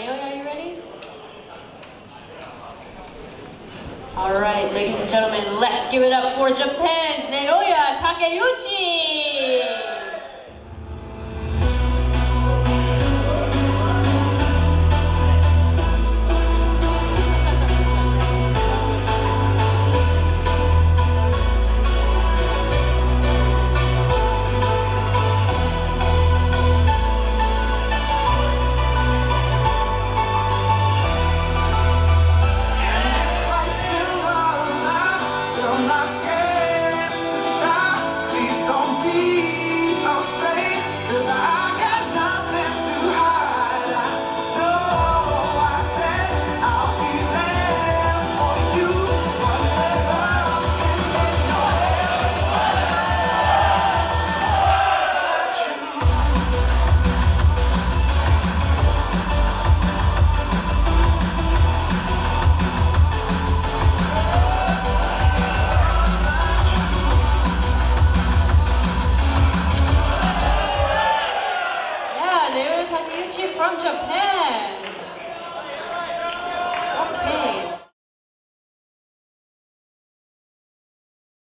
Bailey, are you ready? All right, ladies and gentlemen, let's give it up for Japan's Naoya Takeuchi. from Japan.